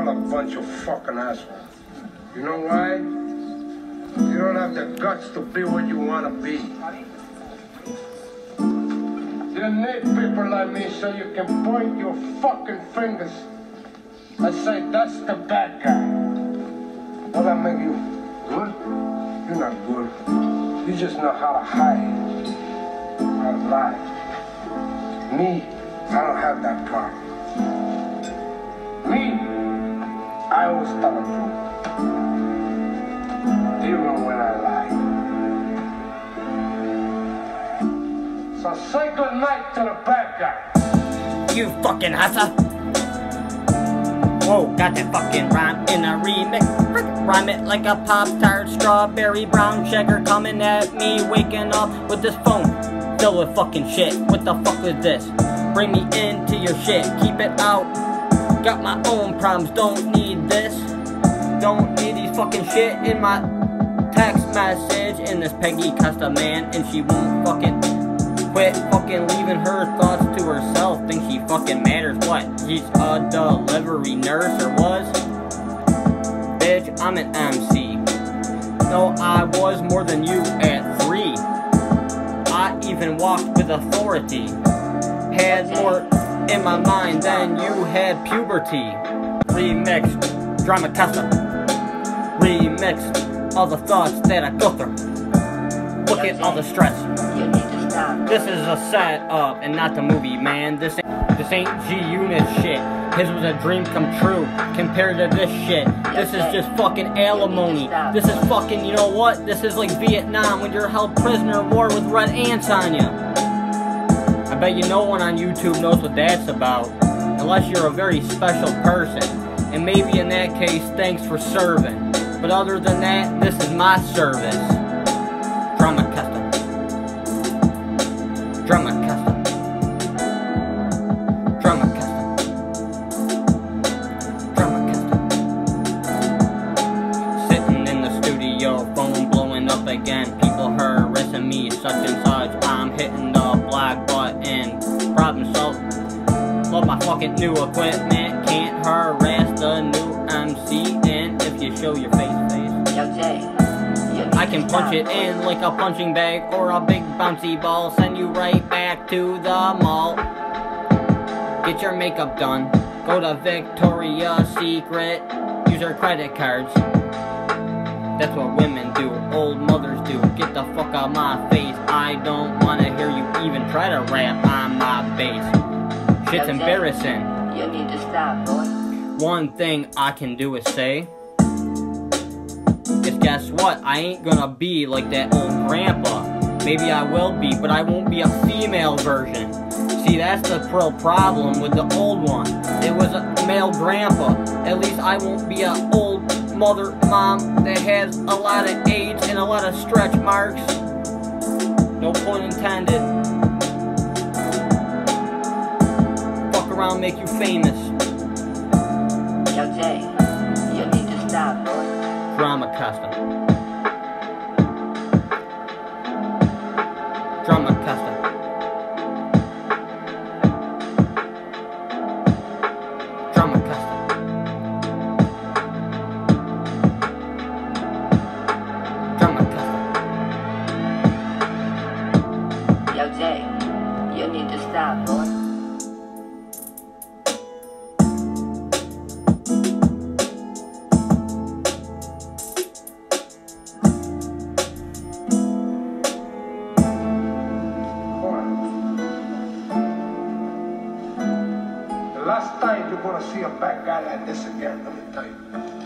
all a bunch of fucking assholes. You know why? You don't have the guts to be what you want to be. You need people like me so you can point your fucking fingers and say, that's the bad guy. Will that make you good? You're not good. You just know how to hide, how to lie. Me, I don't have that problem. I always tell the truth. Even when I lie. So say good night to the bad guy. You fucking hassa. Whoa, got that fucking rhyme in a remix. Rhyme it like a pop tart, strawberry brown sugar coming at me, waking up with this phone filled with fucking shit. What the fuck is this? Bring me into your shit, keep it out. Got my own problems, don't need this. Don't need these fucking shit in my text message. And this Peggy cussed a man, and she won't fucking quit fucking leaving her thoughts to herself. Think she fucking matters. What? She's a delivery nurse or was? Bitch, I'm an MC. No, I was more than you at three. I even walked with authority. Had more in my mind than you had puberty. Remixed, drama custom. Remixed all the thoughts that I go through. Look at all the stress. This is a set up and not the movie, man. This ain't, this ain't G-Unit shit. His was a dream come true compared to this shit. This is just fucking alimony. This is fucking, you know what? This is like Vietnam when you're held prisoner of war with red ants on you. I bet you no one on YouTube knows what that's about. Unless you're a very special person. And maybe in that case, thanks for serving. But other than that, this is my service. Drama custom. Drama custom. Drama custom. a custom. Sitting in the studio, phone blowing up again. People harassing me, such and such. I'm hitting the black button. Problem solved. Love my fucking new equipment. Can't harass the new MC. And if you show your face, face. Yo, Jay. I can punch it in like a punching bag or a big bouncy ball. Send you right back to the mall. Get your makeup done. Go to Victoria's Secret. Use her credit cards. That's what women do. Old mothers do. Get the fuck out my face. I don't wanna hear you even try to rap on my face. Shit's embarrassing. You need to stop, boy. One thing I can do is say is guess what? I ain't gonna be like that old grandpa. Maybe I will be, but I won't be a female version. See, that's the real problem with the old one. It was a male grandpa. At least I won't be a old mother mom that has a lot of age and a lot of stretch marks. No pun intended. Around, make you famous. Yo, Jay. You need to stop, boy. Drama custom. Drama custom. Drama custom. Drama custom. Yo, Jay. You need to stop, boy. Last time you're gonna see a bad guy like this again, let me tell you.